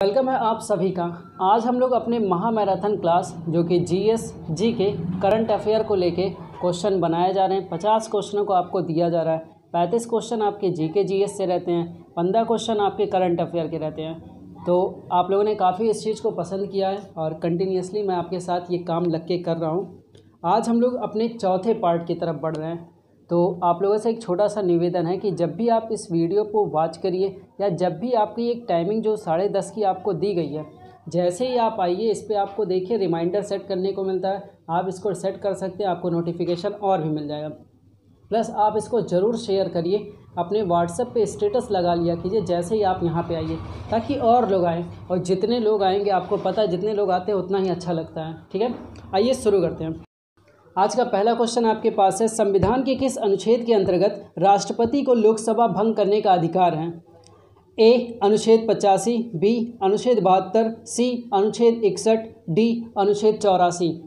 Welcome है आप सभी का। आज हम लोग अपने महा मैराथन क्लास, जो कि जीएस जी के करंट अफेयर को लेके क्वेश्चन बनाए जा रहे हैं। पचास क्वेश्चनों को आपको दिया जा रहा है। पैंतीस क्वेश्चन आपके जी के जी एस से रहते हैं। पंद्रह क्वेश्चन आपके करंट अफेयर के रहते हैं। तो आप लोगों ने काफ़ी इस चीज़ को पसंद किया है और कंटिन्यूसली मैं आपके साथ ये काम लग के कर रहा हूँ। आज हम लोग अपने चौथे पार्ट की तरफ़ बढ़ रहे हैं। तो आप लोगों से एक छोटा सा निवेदन है कि जब भी आप इस वीडियो को वॉच करिए या जब भी आपकी एक टाइमिंग जो साढ़े दस की आपको दी गई है, जैसे ही आप आइए, इस पर आपको देखिए रिमाइंडर सेट करने को मिलता है। आप इसको सेट कर सकते हैं, आपको नोटिफिकेशन और भी मिल जाएगा। प्लस आप इसको ज़रूर शेयर करिए, अपने व्हाट्सएप पे स्टेटस लगा लिया कीजिए, जैसे ही आप यहाँ पे आइए, ताकि और लोग आएँ, और जितने लोग आएँगे, आपको पता है, जितने लोग आते हैं, उतना ही अच्छा लगता है। ठीक है? आइए शुरू करते हैं। आज का पहला क्वेश्चन आपके पास है, संविधान के किस अनुच्छेद के अंतर्गत राष्ट्रपति को लोकसभा भंग करने का अधिकार है? ए, अनुच्छेद पचासी, बी, अनुच्छेद बहत्तर, सी, अनुच्छेद इकसठ, डी, अनुच्छेद चौरासी।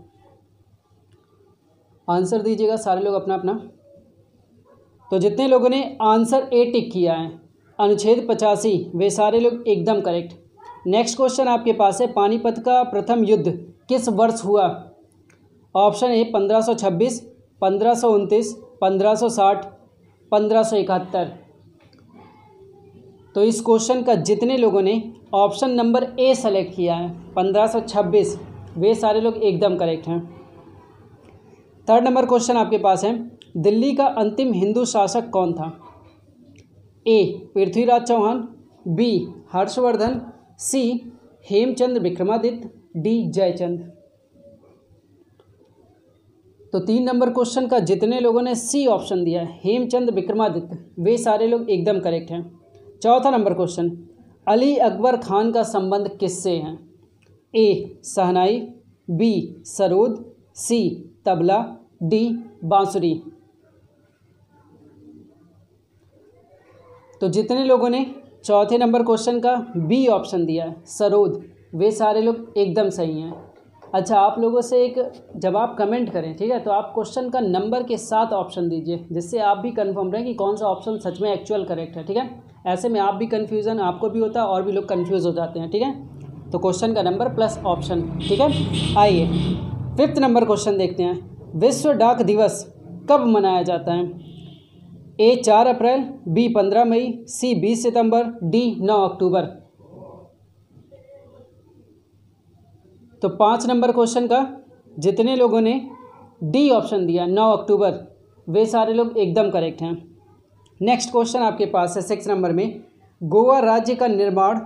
आंसर दीजिएगा सारे लोग अपना अपना। तो जितने लोगों ने आंसर ए टिक किया है, अनुच्छेद पचासी, वे सारे लोग एकदम करेक्ट। नेक्स्ट क्वेश्चन आपके पास है, पानीपत का प्रथम युद्ध किस वर्ष हुआ? ऑप्शन ए पंद्रह सौ छब्बीस, पंद्रह सौ उनतीस, पंद्रह सौ साठ, पंद्रह सौ इकहत्तर। तो इस क्वेश्चन का जितने लोगों ने ऑप्शन नंबर ए सेलेक्ट किया है, पंद्रह सौ छब्बीस, वे सारे लोग एकदम करेक्ट हैं। थर्ड नंबर क्वेश्चन आपके पास है, दिल्ली का अंतिम हिंदू शासक कौन था? A, Prithviraj Chauhan, B, Harshvardhan, C, Hemchandra Vikramaditya, D, Jaichand. तो तीन नंबर क्वेश्चन का जितने लोगों ने सी ऑप्शन दिया है, हेमचंद विक्रमादित्य, वे सारे लोग एकदम करेक्ट हैं। चौथा नंबर क्वेश्चन, अली अकबर खान का संबंध किससे है? A, shehnai, B, sarod, C, tabla, D, bansuri. तो जितने लोगों ने चौथे नंबर क्वेश्चन का बी ऑप्शन दिया है, सरोद, वे सारे लोग एकदम सही हैं। अच्छा आप लोगों से एक जब आप कमेंट करें, ठीक है तो आप क्वेश्चन का नंबर के साथ ऑप्शन दीजिए, जिससे आप भी कंफर्म रहें कि कौन सा ऑप्शन सच में एक्चुअल करेक्ट है, ठीक है? ऐसे में आप भी कन्फ्यूज़न आपको भी होता है और भी लोग कन्फ्यूज़ हो जाते हैं, ठीक है? तो क्वेश्चन का नंबर प्लस ऑप्शन ठीक है? आइए फिफ्थ नंबर क्वेश्चन देखते हैं। विश्व डाक दिवस कब मनाया जाता है? ए चार अप्रैल बी पंद्रह मई सी बीस सितंबर डी नौ अक्टूबर। तो पाँच नंबर क्वेश्चन का जितने लोगों ने डी ऑप्शन दिया नौ अक्टूबर, वे सारे लोग एकदम करेक्ट हैं। नेक्स्ट क्वेश्चन आपके पास है सिक्स नंबर में। गोवा राज्य का निर्माण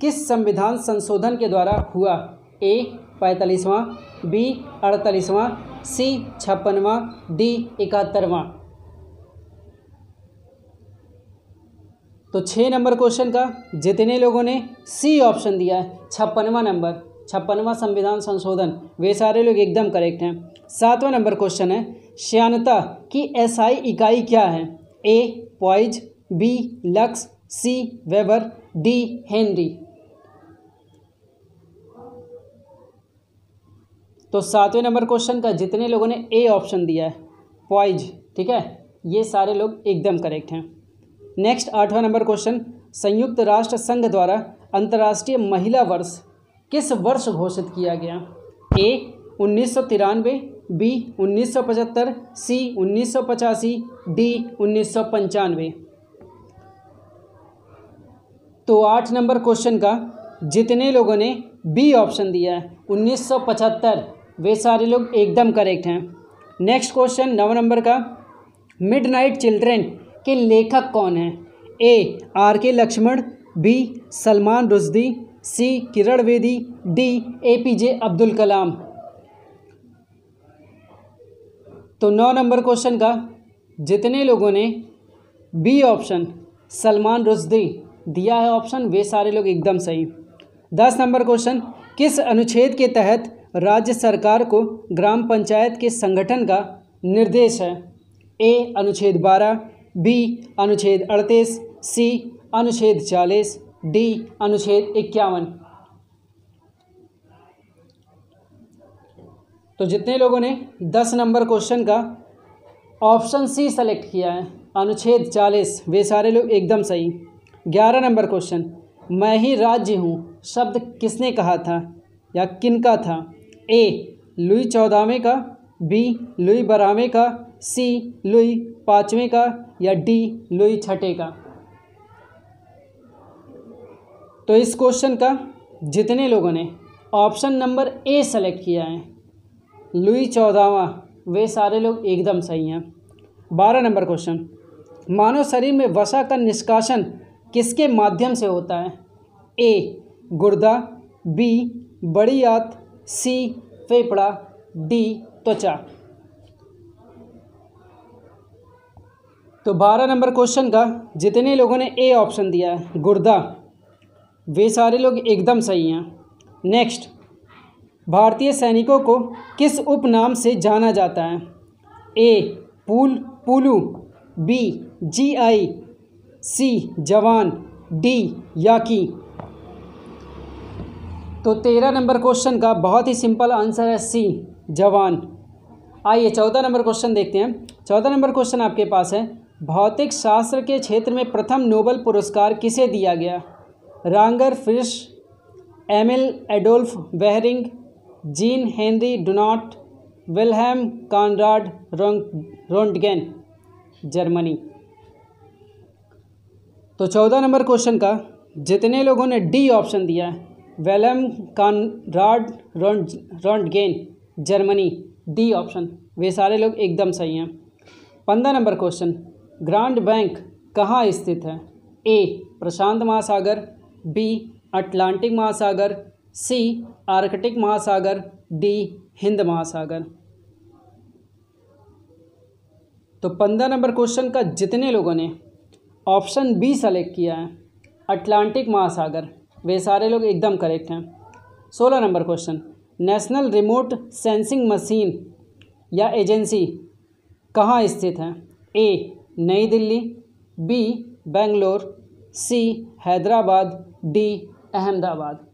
किस संविधान संशोधन के द्वारा हुआ? ए पैंतालीसवां बी अड़तालीसवां सी छप्पनवा डी इकहत्तरवां। तो छः नंबर क्वेश्चन का जितने लोगों ने सी ऑप्शन दिया है, छप्पनवा नंबर। छप्पनवा संविधान संशोधन। वे सारे लोग एकदम करेक्ट हैं। सातवां नंबर क्वेश्चन है, श्यानता की एसआई इकाई क्या है? A poise B lux C weber D henry तो सातवें नंबर क्वेश्चन का जितने लोगों ने ए ऑप्शन दिया है पॉइज ठीक है? ये सारे लोग एकदम करेक्ट हैं। नेक्स्ट आठवां नंबर क्वेश्चन संयुक्त राष्ट्र संघ द्वारा अंतर्राष्ट्रीय महिला वर्ष किस वर्ष घोषित किया गया? ए, उन्नीस सौ तिरानवे, बी, उन्नीस सौ पचहत्तर, सी, उन्नीस सौ पचासी, डी, उन्नीस सौ पंचानवे। तो आठ नंबर क्वेश्चन का, जितने लोगों ने बी ऑप्शन दिया है, उन्नीस सौ पचहत्तर, वे सारे लोग एकदम करेक्ट हैं। नेक्स्ट क्वेश्चन, नौ नंबर का, मिडनाइट चिल्ड्रेन के लेखक कौन हैं? A, R K Laxman, B, Salman Rushdie C Kiran Bedi D A P J Abdul Kalam. तो नौ नंबर क्वेश्चन का, जितने लोगों ने बी ऑप्शन सलमान रुश्दी दिया है ऑप्शन, वे सारे लोग एकदम सही। दस नंबर क्वेश्चन, किस अनुच्छेद के तहत राज्य सरकार को ग्राम पंचायत के संगठन का निर्देश है? ए, अनुच्छेद बारह, बी, अनुच्छेद अड़तीस, सी, अनुच्छेद चालीस डी अनुच्छेद इक्यावन। तो जितने लोगों ने दस नंबर क्वेश्चन का ऑप्शन सी सेलेक्ट किया है, अनुच्छेद चालीस, वे सारे लोग एकदम सही। ग्यारह नंबर क्वेश्चन, मैं ही राज्य हूँ, शब्द किसने कहा था या किन का था? ए, लुई चौदहवें का, बी, लुई बारहवें का, सी, लुई पाँचवें का या डी, लुई छठे का। तो इस क्वेश्चन का जितने लोगों ने ऑप्शन नंबर ए सेलेक्ट किया है लुई चौदहवा वे सारे लोग एकदम सही हैं। बारह नंबर क्वेश्चन मानव शरीर में वसा का निष्कासन किसके माध्यम से होता है? ए गुर्दा बी बड़ी आत सी फेफड़ा डी त्वचा। तो बारह नंबर क्वेश्चन का जितने लोगों ने ए ऑप्शन दिया है, गुर्दा वे सारे लोग एकदम सही हैं। नेक्स्ट भारतीय सैनिकों को किस उपनाम से जाना जाता है? ए पुल, पुलू। B G I C jawan. D Yankee. तो तेरह नंबर क्वेश्चन का बहुत ही सिंपल आंसर है सी जवान। आइए, चौदह नंबर क्वेश्चन देखते हैं। चौदह नंबर क्वेश्चन आपके पास है। भौतिक शास्त्र के क्षेत्र में प्रथम नोबल पुरस्कार किसे दिया गया? Ragnar, Frisch, Emil, Adolf Behring Jean, Henri, Dunant, Wilhelm, Conrad Roentgen Germany. तो चौदह नंबर क्वेश्चन का, जितने लोगों ने डी ऑप्शन दिया है Wilhelm Conrad Roentgen Germany, D option. वे सारे लोग एकदम सही हैं। पंद्रह नंबर क्वेश्चन, ग्रांड बैंक कहाँ स्थित है? ए, प्रशांत महासागर बी, अटलांटिक महासागर, सी, आर्कटिक महासागर, डी, हिंद महासागर। तो पंद्रह नंबर क्वेश्चन का जितने लोगों ने ऑप्शन बी सेलेक्ट किया है, अटलांटिक महासागर, वे सारे लोग एकदम करेक्ट हैं। सोलह number question, national remote sensing machine या एजेंसी कहाँ स्थित है? A, New Delhi, B, Bangalore, C, Hyderabad D, Ahmedabad.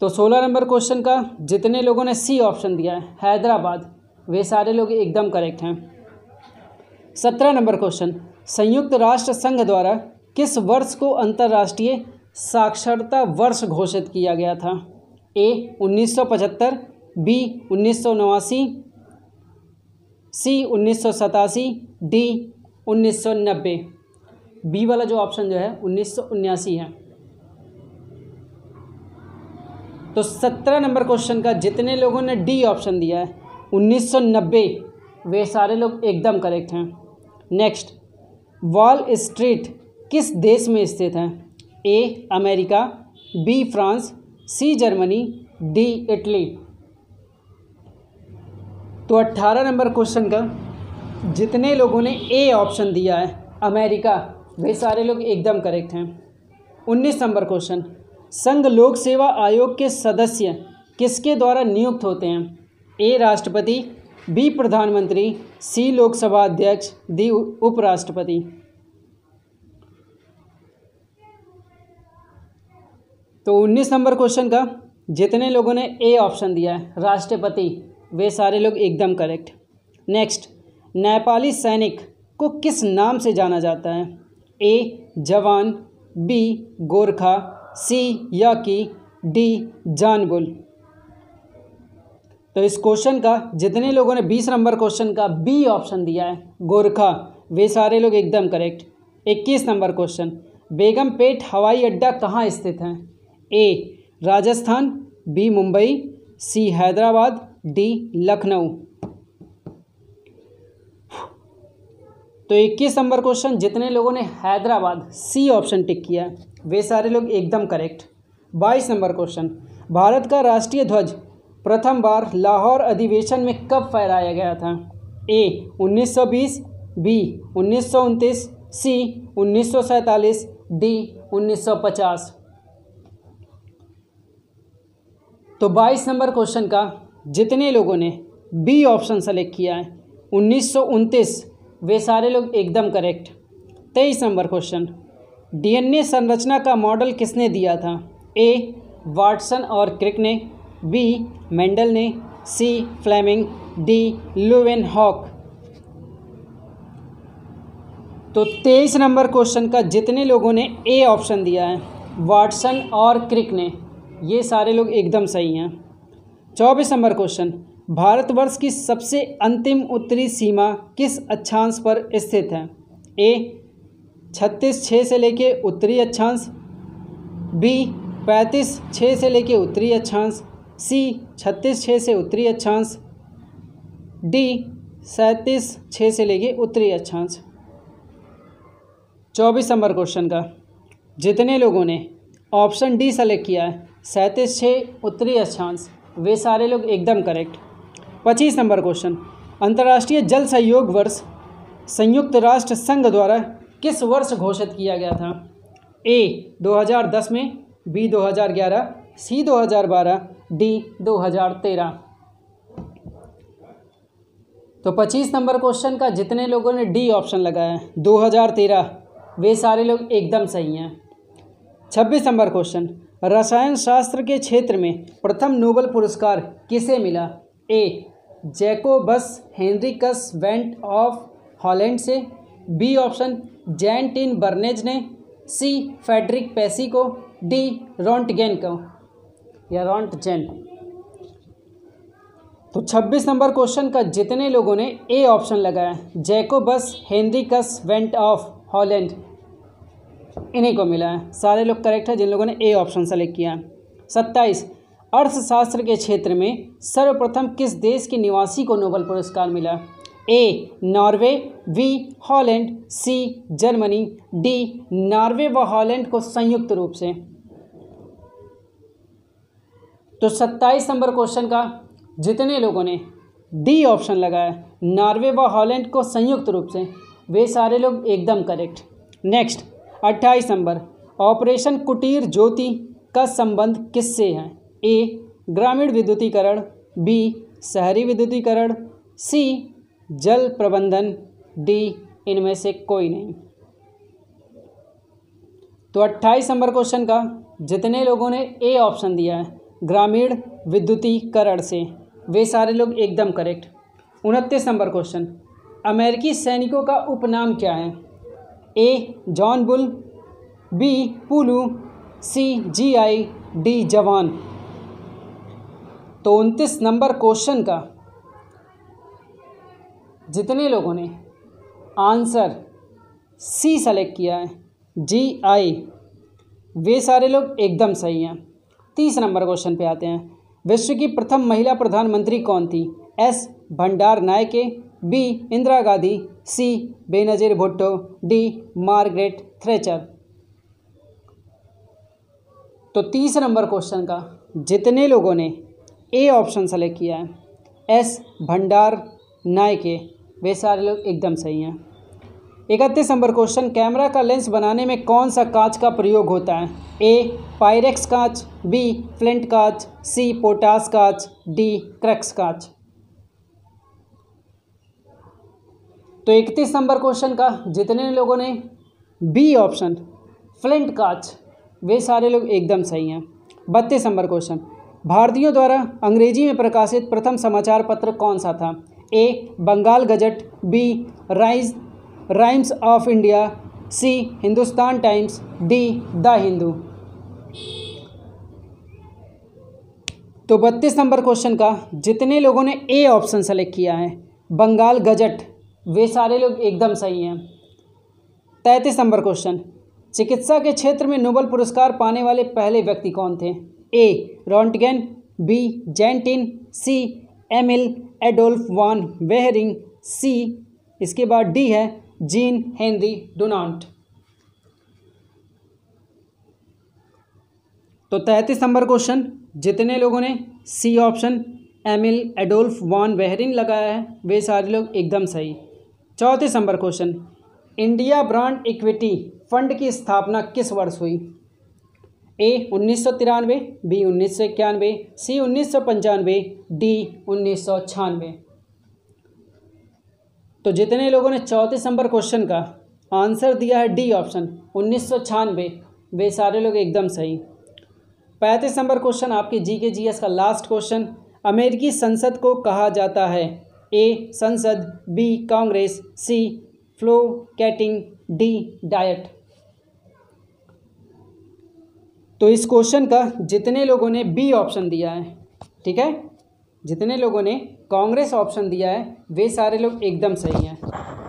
तो सोलह नंबर क्वेश्चन का जितने लोगों ने सी ऑप्शन दिया है, हैदराबाद, वे सारे लोग एकदम करेक्ट हैं। सत्रह नंबर क्वेश्चन, संयुक्त राष्ट्र संघ द्वारा किस वर्ष को अंतर्राष्ट्रीय साक्षरता वर्ष घोषित किया गया था? ए, उन्नीस सौ पचहत्तर, बी, उन्नीस सौ नवासी, सी, उन्नीस सौ सतासी, डी, उन्नीस सौ नब्बे। बी वाला जो ऑप्शन जो है, उन्नीस है। तो सत्रह नंबर क्वेश्चन का जितने लोगों ने डी ऑप्शन दिया है, उन्नीस सौ नब्बे, वे सारे लोग एकदम करेक्ट हैं। नेक्स्ट वॉल स्ट्रीट किस देश में स्थित है? A America B France C Germany D Italy. तो अट्ठारह नंबर क्वेश्चन का जितने लोगों ने ए ऑप्शन दिया है, अमेरिका वे सारे लोग एकदम करेक्ट हैं। उन्नीस नंबर क्वेश्चन संघ लोक सेवा आयोग के सदस्य किसके द्वारा नियुक्त होते हैं? ए, राष्ट्रपति, बी, प्रधानमंत्री, सी, लोकसभा अध्यक्ष, डी उपराष्ट्रपति। तो उन्नीस नंबर क्वेश्चन का, जितने लोगों ने ए ऑप्शन दिया है, राष्ट्रपति, वे सारे लोग एकदम करेक्ट नेक्स्ट नेपाली सैनिक को किस नाम से जाना जाता है? ए, जवान, बी, गोरखा, सी या याकी, डी, जानबुल। तो इस क्वेश्चन का, जितने लोगों ने बीस नंबर क्वेश्चन का बी ऑप्शन दिया है, गोरखा, वे सारे लोग एकदम करेक्ट इक्कीस नंबर क्वेश्चन, बेगम पेट हवाई अड्डा कहाँ स्थित है? A, Rajasthan, B, Mumbai, C, Hyderabad, D, Lucknow. तो इक्कीस नंबर क्वेश्चन, जितने लोगों ने हैदराबाद सी ऑप्शन टिक किया, वे सारे लोग एकदम करेक्ट। बाईस नंबर क्वेश्चन, भारत का राष्ट्रीय ध्वज प्रथम बार लाहौर अधिवेशन में कब फहराया गया था? ए 1920 बी, उन्नीस सौ उनतीस, सी, उन्नीस सौ सैंतालीस, डी 1950 तो 22 नंबर क्वेश्चन का, जितने लोगों ने बी ऑप्शन सेलेक्ट किया है, उन्नीस सौ उनतीस वे सारे लोग एकदम करेक्ट तेईस नंबर क्वेश्चन डीएनए संरचना का मॉडल किसने दिया था? ए वाटसन और क्रिक ने। बी मेंडल ने। C Fleming D Leeuwenhoek तो तेईस नंबर क्वेश्चन का जितने लोगों ने ए ऑप्शन दिया है वाटसन और क्रिक ने, ये सारे लोग एकदम सही हैं। चौबीस नंबर क्वेश्चन भारतवर्ष की सबसे अंतिम उत्तरी सीमा किस अक्षांश पर स्थित है? ए, छत्तीस छः से लेके उत्तरी अक्षांश। बी, पैंतीस छः से लेके उत्तरी अक्षांश। सी, छत्तीस छः से उत्तरी अक्षांश। डी, सैंतीस छः से लेके उत्तरी अक्षांश। चौबीस नंबर क्वेश्चन का। जितने लोगों ने ऑप्शन डी सेलेक्ट किया है, सैंतीस छः उत्तरी अक्षांश, वे सारे लोग एकदम करेक्ट। पच्चीस नंबर क्वेश्चन। अंतर्राष्ट्रीय जल सहयोग वर्ष संयुक्त राष्ट्र संघ द्वारा किस वर्ष घोषित किया गया था? ए 2010 में, बी 2011 सी 2012 डी 2013 तो 25 नंबर क्वेश्चन का जितने लोगों ने डी ऑप्शन लगाया है 2013 वे सारे लोग एकदम सही हैं। 26 नंबर क्वेश्चन, रसायन शास्त्र के क्षेत्र में प्रथम नोबल पुरस्कार किसे मिला? A Jacobus Henricus van't Hoff Holland से B option Jan Tinbergen ने, सी फेडरिक पैसी को, डी रॉन्टगेन को, या रॉन्ट रॉन्टजेन तो 26 नंबर क्वेश्चन का जितने लोगों ने ए ऑप्शन लगाया Jacobus Henricus van't Hoff Holland, इन्हीं को मिला है। सारे लोग करेक्ट है जिन लोगों ने ए ऑप्शन सेलेक्ट किया। सत्ताईस अर्थशास्त्र के क्षेत्र में सर्वप्रथम किस देश के निवासी को नोबल पुरस्कार मिला? A, Norway, B, Holland, C, Germany, D, Norway व हॉलैंड को संयुक्त रूप से। तो सत्ताईस नंबर क्वेश्चन का, जितने लोगों ने डी ऑप्शन लगाया, नॉर्वे व हॉलैंड को संयुक्त रूप से, वे सारे लोग एकदम करेक्ट। नेक्स्ट, अट्ठाईस नंबर, ऑपरेशन कुटीर ज्योति का संबंध किससे है? ए, ग्रामीण विद्युतीकरण, बी, शहरी विद्युतीकरण, सी, जल प्रबंधन, डी, इनमें से कोई नहीं। तो अट्ठाईस नंबर क्वेश्चन का, जितने लोगों ने ए ऑप्शन दिया है, ग्रामीण विद्युतीकरण से, वे सारे लोग एकदम करेक्ट। उनतीस नंबर क्वेश्चन, अमेरिकी सैनिकों का उपनाम क्या है? A, John Bull, B, पुलू, C, G I, D, jawan. तो उनतीस नंबर क्वेश्चन का जितने लोगों ने आंसर सी सेलेक्ट किया है, जी, आई, वे सारे लोग एकदम सही हैं। तीस नंबर क्वेश्चन पे आते हैं। विश्व की प्रथम महिला प्रधानमंत्री कौन थी? S, Bandaranaike, B, Indira Gandhi, C, Benazir Bhutto, D, Margaret Thatcher. तो तीस नंबर क्वेश्चन का जितने लोगों ने ए ऑप्शन सेलेक्ट किया है। एस भंडार नायके। वे सारे लोग एकदम सही हैं। इकतीस नंबर क्वेश्चन, कैमरा का लेंस बनाने में कौन सा कांच का प्रयोग होता है? ए, पायरेक्स कांच, बी, फ्लिंट कांच, सी, पोटास कांच, डी, क्रैक्स कांच। तो इकतीस नंबर क्वेश्चन का जितने लोगों ने बी ऑप्शन, फ्लिंट कांच, वे सारे लोग एकदम सही हैं। बत्तीस नंबर क्वेश्चन भारतीयों द्वारा अंग्रेज़ी में प्रकाशित प्रथम समाचार पत्र कौन सा था? A, Bengal gazette, B, rise, Times of India, C, Hindustan Times, D, the Hindu. तो बत्तीस नंबर क्वेश्चन का, जितने लोगों ने ए ऑप्शन सेलेक्ट किया है, बंगाल गजट, वे सारे लोग एकदम सही हैं। तैंतीस नंबर क्वेश्चन, चिकित्सा के क्षेत्र में नोबल पुरस्कार पाने वाले पहले व्यक्ति कौन थे? A Roentgen B जेंटिन C Emil Adolf von Behring C इसके बाद डी है जीन हेनरी डोनाल्ट तो तैंतीस नंबर क्वेश्चन, जितने लोगों ने C option Emil Adolf von Behring लगाया है, वे सारे लोग एकदम सही। चौंतीस number question India brand equity fund की स्थापना किस वर्ष हुई? ए उन्नीस सौ तिरानवे, बी उन्नीस सौ इक्यानवे, सी उन्नीस सौ पंचानवे, डी उन्नीस सौ छियानवे। तो जितने लोगों ने चौंतीस नंबर क्वेश्चन का आंसर दिया है डी ऑप्शन, उन्नीस सौ छियानवे, वे सारे लोग एकदम सही। पैंतीस नंबर क्वेश्चन, आपके जी के जी एस का लास्ट क्वेश्चन अमेरिकी संसद को कहा जाता है ए संसद, B Congress, C flow कैटिंग, D Diet. तो इस क्वेश्चन का जितने लोगों ने बी ऑप्शन दिया है, ठीक है? जितने लोगों ने कांग्रेस ऑप्शन दिया है, वे सारे लोग एकदम सही हैं।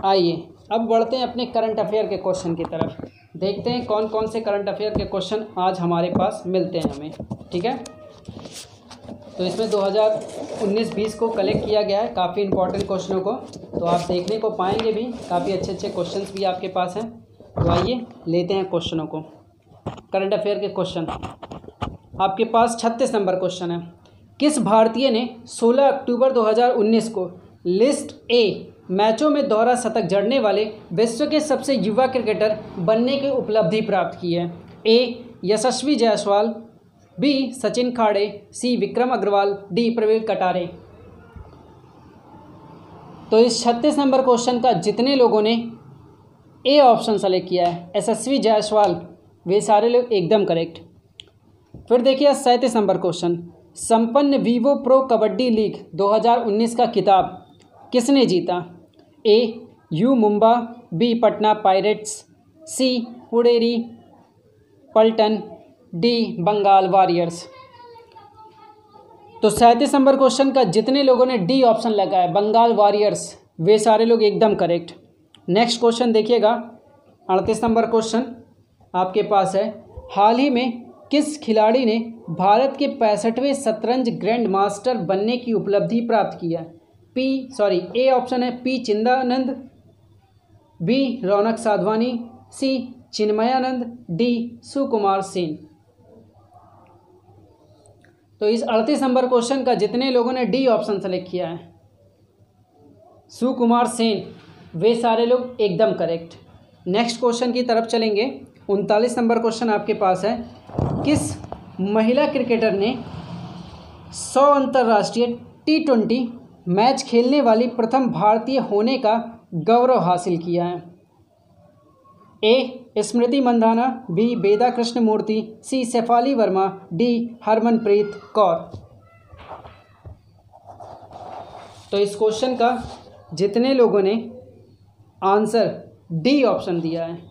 आइए, अब बढ़ते हैं अपने करंट अफेयर के क्वेश्चन की तरफ़। देखते हैं कौन कौन से करंट अफेयर के क्वेश्चन आज हमारे पास मिलते हैं हमें, ठीक है? तो इसमें 2019-20 को कलेक्ट किया गया है, काफ़ी इंपॉर्टेंट क्वेश्चनों को। तो आप देखने को पाएँगे भी, काफ़ी अच्छे अच्छे क्वेश्चंस भी आपके पास हैं। तो आइए, लेते हैं क्वेश्चनों को। करंट अफेयर के क्वेश्चन। आपके पास छत्तीस नंबर क्वेश्चन है। किस भारतीय ने 16 अक्टूबर 2019 को लिस्ट ए, मैचों में दोहरा शतक जड़ने वाले विश्व के सबसे युवा क्रिकेटर बनने की उपलब्धि प्राप्त की है? A, Yashasvi Jaiswal, B, Sachin Khade, C, Vikram Agarwal, D, Praveen Katare. तो इस छत्तीस नंबर क्वेश्चन का जितने लोगों ने ए ऑप्शन सेलेक्ट किया है, यशस्वी जायसवाल वे सारे लोग एकदम करेक्ट फिर देखिए सैंतीस नंबर क्वेश्चन संपन्न वीवो प्रो कबड्डी लीग 2019 का खिताब किसने जीता? A, U Mumba, B, Patna Pirates C, Puneri, Paltan, D, Bengal Warriors तो सैंतीस नंबर क्वेश्चन का जितने लोगों ने डी ऑप्शन लगाया, बंगाल वॉरियर्स वे सारे लोग एकदम करेक्ट नेक्स्ट क्वेश्चन देखिएगा। अड़तीस नंबर क्वेश्चन आपके पास है। हाल ही में किस खिलाड़ी ने भारत के पैंसठवें शतरंज ग्रैंड मास्टर बनने की उपलब्धि प्राप्त किया पी सॉरी ए ऑप्शन है P Chidanand B Raunak Sadhwani C Chinmayanand D Sukumar Sen. तो इस अड़तीस नंबर क्वेश्चन का जितने लोगों ने डी ऑप्शन सेलेक्ट किया है, सुकुमार सेन, वे सारे लोग एकदम करेक्ट नेक्स्ट क्वेश्चन की तरफ़ चलेंगे। उनतालीस नंबर क्वेश्चन आपके पास है। किस महिला क्रिकेटर ने सौ अंतर्राष्ट्रीय टी ट्वेंटी मैच खेलने वाली प्रथम भारतीय होने का गौरव हासिल किया है? ए, Smriti Mandhana B Veda Krishnamurthy C Shafali Verma D Harmanpreet Kaur. तो इस क्वेश्चन का जितने लोगों ने आंसर डी ऑप्शन दिया है।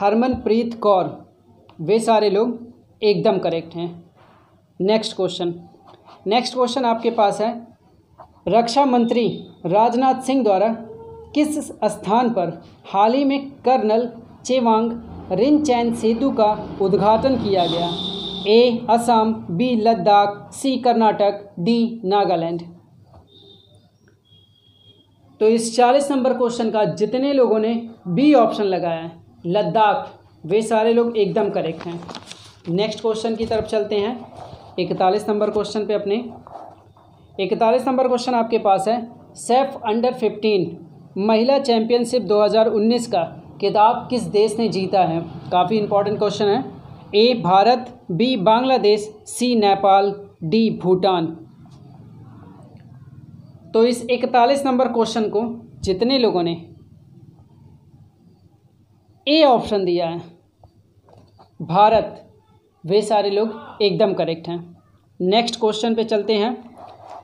हरमनप्रीत कौर। वे सारे लोग एकदम करेक्ट हैं। नेक्स्ट क्वेश्चन नेक्स्ट क्वेश्चन आपके पास है। रक्षा मंत्री राजनाथ सिंह द्वारा किस स्थान पर हाल ही में कर्नल चेवांग रिनचैन सेतु का उद्घाटन किया गया? A Assam B Ladakh C Karnataka D Nagaland. तो इस चालीस नंबर क्वेश्चन का जितने लोगों ने बी ऑप्शन लगाया है लद्दाख, वे सारे लोग एकदम करेक्ट हैं। नेक्स्ट क्वेश्चन की तरफ़ चलते हैं। इकतालीस नंबर क्वेश्चन पे अपने। इकतालीस नंबर क्वेश्चन आपके पास है। सेफ़ अंडर फिफ्टीन महिला चैंपियनशिप 2019 का किताब किस देश ने जीता है? काफ़ी इंपॉर्टेंट क्वेश्चन है। A Bharat B Bangladesh C Nepal D Bhutan. तो इस इकतालीस नंबर क्वेश्चन को जितने लोगों ने ए ऑप्शन दिया है। भारत, वे सारे लोग एकदम करेक्ट हैं। नेक्स्ट क्वेश्चन पे चलते हैं।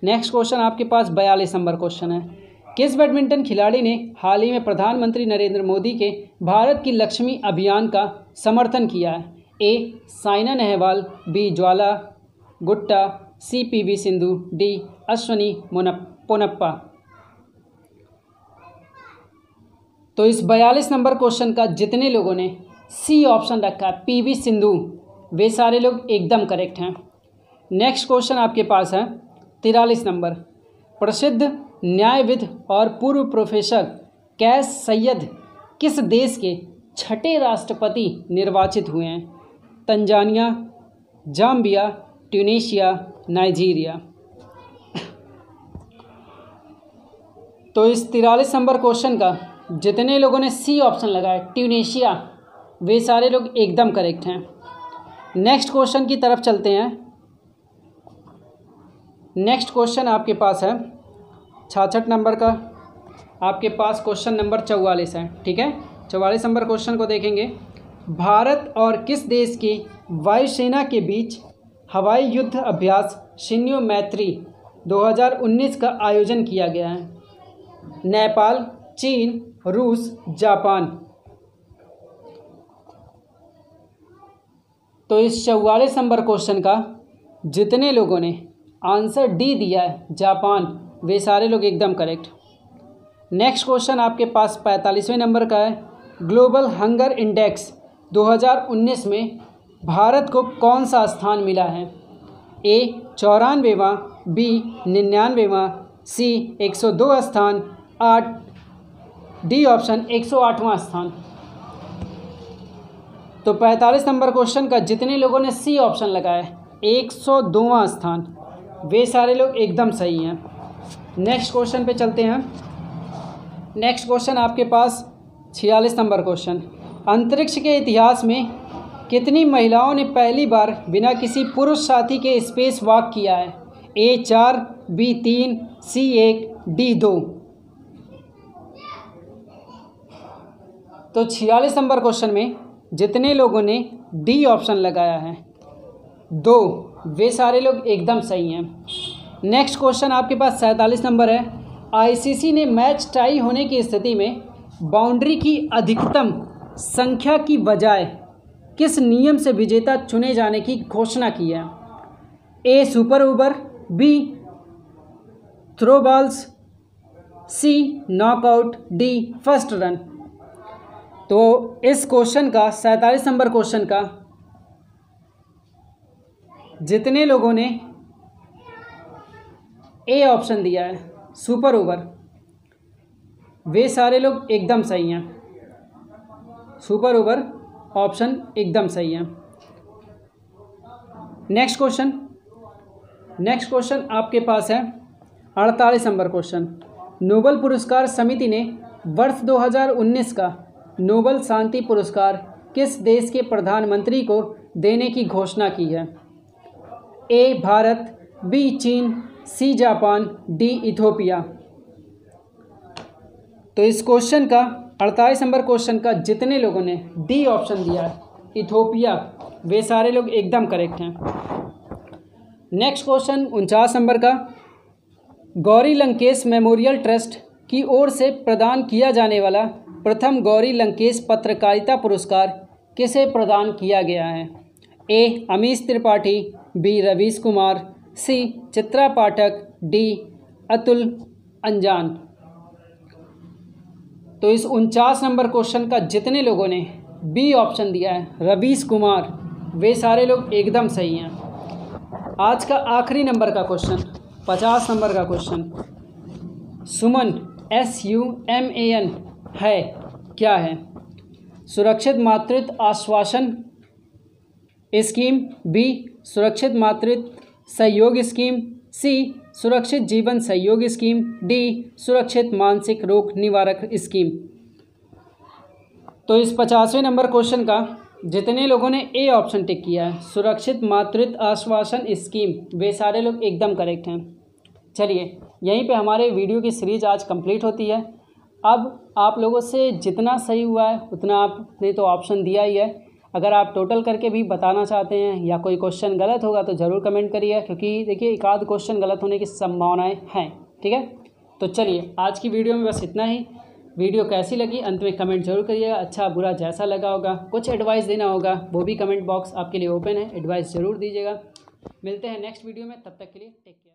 नेक्स्ट क्वेश्चन आपके पास बयालीस नंबर क्वेश्चन है। किस बैडमिंटन खिलाड़ी ने हाल ही में प्रधानमंत्री नरेंद्र मोदी के भारत की लक्ष्मी अभियान का समर्थन किया है? A, Saina Nehwal, B, Jwala Gutta, C, P, V, Sindhu, D, Ashwini मोनप, Ponnappa. तो इस बयालीस नंबर क्वेश्चन का जितने लोगों ने सी ऑप्शन रखा है पी वी सिंधु, वे सारे लोग एकदम करेक्ट हैं। नेक्स्ट क्वेश्चन आपके पास है, तिरालीस नंबर। प्रसिद्ध न्यायविद और पूर्व प्रोफेसर कैस सैयद किस देश के छठे राष्ट्रपति निर्वाचित हुए हैं? Tanzania, Zambia, Tunisia, Nigeria. तो इस तिरालीस नंबर क्वेश्चन का जितने लोगों ने सी ऑप्शन लगाया ट्यूनेशिया वे सारे लोग एकदम करेक्ट हैं। नेक्स्ट क्वेश्चन की तरफ़ चलते हैं। नेक्स्ट क्वेश्चन आपके पास है। छाछठ नंबर का। आपके पास क्वेश्चन नंबर चौवालीस है, ठीक है? चौवालीस नंबर क्वेश्चन को देखेंगे। भारत और किस देश की वायुसेना के बीच हवाई युद्ध अभ्यास शिन्यो मैत्री 2019 का आयोजन किया गया है? नेपाल, चीन रूस, जापान। तो इस चौवालीस नंबर क्वेश्चन का जितने लोगों ने आंसर डी दिया है, जापान, वे सारे लोग एकदम करेक्ट नेक्स्ट क्वेश्चन आपके पास पैंतालीसवें नंबर का है ग्लोबल हंगर इंडेक्स 2019 में भारत को कौन सा स्थान मिला है? ए चौरानवेवा बी निन्यानवेवा सी 102 स्थान, आठ डी ऑप्शन 108वां स्थान। तो पैंतालीस नंबर क्वेश्चन का जितने लोगों ने सी ऑप्शन लगाया एक सौ स्थान। वे सारे लोग एकदम सही हैं। नेक्स्ट क्वेश्चन पे चलते हैं। नेक्स्ट क्वेश्चन आपके पास छियालीस नंबर क्वेश्चन अंतरिक्ष के इतिहास में कितनी महिलाओं ने पहली बार बिना किसी पुरुष साथी के स्पेस वॉक किया है? ए चार बी तीन सी एक डी दो। तो छियालीस नंबर क्वेश्चन में जितने लोगों ने डी ऑप्शन लगाया है, दो, वे सारे लोग एकदम सही हैं। नेक्स्ट क्वेश्चन आपके पास सैंतालीस नंबर है। आईसीसी ने मैच टाई होने की स्थिति में बाउंड्री की अधिकतम संख्या की बजाय किस नियम से विजेता चुने जाने की घोषणा की है? A super over B throw balls C knockout D first run तो इस क्वेश्चन का, सैंतालीस नंबर क्वेश्चन का जितने लोगों ने ए ऑप्शन दिया है सुपर ओवर वे सारे लोग एकदम सही हैं। सुपर ओवर ऑप्शन एकदम सही है। नेक्स्ट क्वेश्चन नेक्स्ट क्वेश्चन आपके पास है, अड़तालीस नंबर क्वेश्चन नोबल पुरस्कार समिति ने वर्ष 2019 का नोबल शांति पुरस्कार किस देश के प्रधानमंत्री को देने की घोषणा की है? ए, भारत, बी, चीन, सी, जापान, डी, इथोपिया। तो इस क्वेश्चन का, अड़तालीस नंबर क्वेश्चन का जितने लोगों ने डी ऑप्शन दिया है, इथोपिया, वे सारे लोग एकदम करेक्ट हैं। नेक्स्ट क्वेश्चन उनचास नंबर का। गौरी लंकेश मेमोरियल ट्रस्ट की ओर से प्रदान किया जाने वाला प्रथम गौरी लंकेश पत्रकारिता पुरस्कार किसे प्रदान किया गया है? A. Amish Tripathi, B. Ravish Kumar, C. Chitra Pathak, D. Atul Anjan. तो इस उनचास नंबर क्वेश्चन का जितने लोगों ने बी ऑप्शन दिया है, रवीश कुमार, वे सारे लोग एकदम सही हैं। आज का आखिरी नंबर का क्वेश्चन, पचास नंबर का question. Suman S U M A N है, क्या है? सुरक्षित मातृत्व आश्वासन स्कीम, बी, सुरक्षित मातृत्व सहयोग स्कीम, सी, सुरक्षित जीवन सहयोग स्कीम, डी, सुरक्षित मानसिक रोग निवारक स्कीम। तो इस पचासवें नंबर क्वेश्चन का, जितने लोगों ने ए ऑप्शन टिक किया है, सुरक्षित मातृत्व आश्वासन स्कीम, वे सारे लोग एकदम करेक्ट हैं। चलिए, यहीं पे हमारे वीडियो की सीरीज़ आज कंप्लीट होती है। अब आप लोगों से जितना सही हुआ है, उतना आपने तो ऑप्शन दिया ही है। अगर आप टोटल करके भी बताना चाहते हैं या कोई क्वेश्चन गलत होगा तो ज़रूर कमेंट करिए, क्योंकि देखिए, एक आध क्वेश्चन गलत होने की संभावनाएँ हैं, ठीक है? तो चलिए, आज की वीडियो में बस इतना ही। वीडियो कैसी लगी, अंत में कमेंट ज़रूर करिएगा। अच्छा बुरा जैसा लगा होगा, कुछ एडवाइस देना होगा, वो भी कमेंट बॉक्स आपके लिए ओपन है एडवाइस ज़रूर दीजिएगा। मिलते हैं नेक्स्ट वीडियो में, तब तक के लिए टेक केयर